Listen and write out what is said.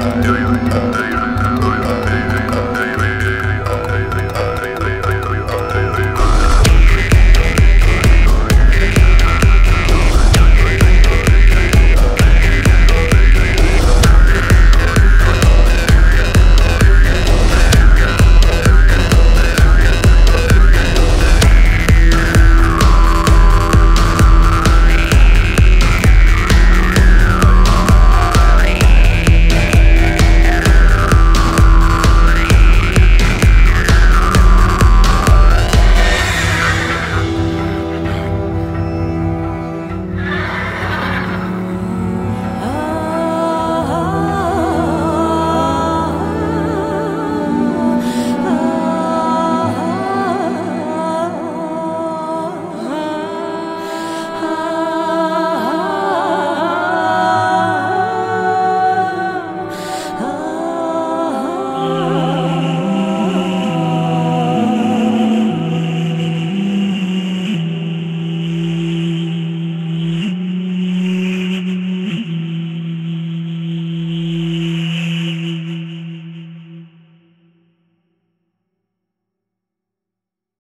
uh,